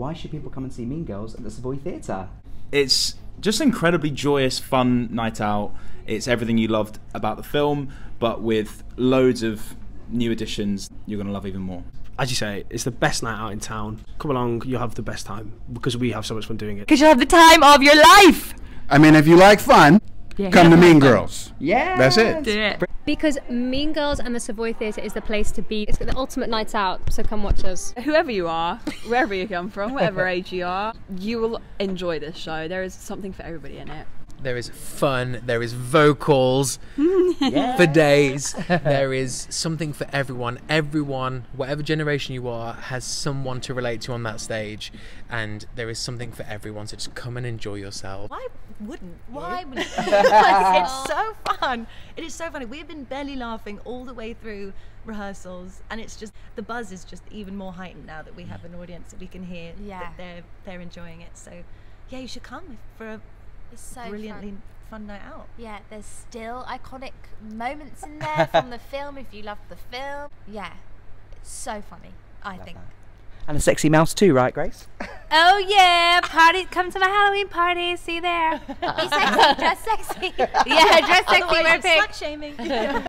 why should people come and see Mean Girls at the Savoy Theatre? It's just incredibly joyous, fun night out. It's everything you loved about the film, but with loads of new additions you're going to love even more. As you say, it's the best night out in town. Come along, you'll have the best time because we have so much fun doing it. Because you'll have the time of your life. I mean, if you like fun, come to Mean Girls. Yeah, That's it. Do it. Because Mean Girls and the Savoy Theatre is the place to be. It's the ultimate night out, so come watch us. Whoever you are, wherever you come from, whatever age you are, you will enjoy this show. There is something for everybody in it. There is fun, there is vocals for days, there is something for everyone. Everyone, whatever generation you are, has someone to relate to on that stage, and there is something for everyone. So just come and enjoy yourself. Why wouldn't? Why wouldn't? it's so fun. It is so funny. We've been barely laughing all the way through rehearsals, and it's just the buzz is just even more heightened now that we have an audience that we can hear Yeah. that they're they're enjoying it. So, yeah, you should come for a It's so brilliantly fun. fun night out. Yeah, there's still iconic moments in there from the film if you love the film. Yeah, it's so funny, I think. And a sexy mouse too, right, Grace? Oh yeah, party! Come to my Halloween party. See you there. Be sexy, dress sexy. yeah, dress sexy. Otherwise Wear it's pink. slut shaming.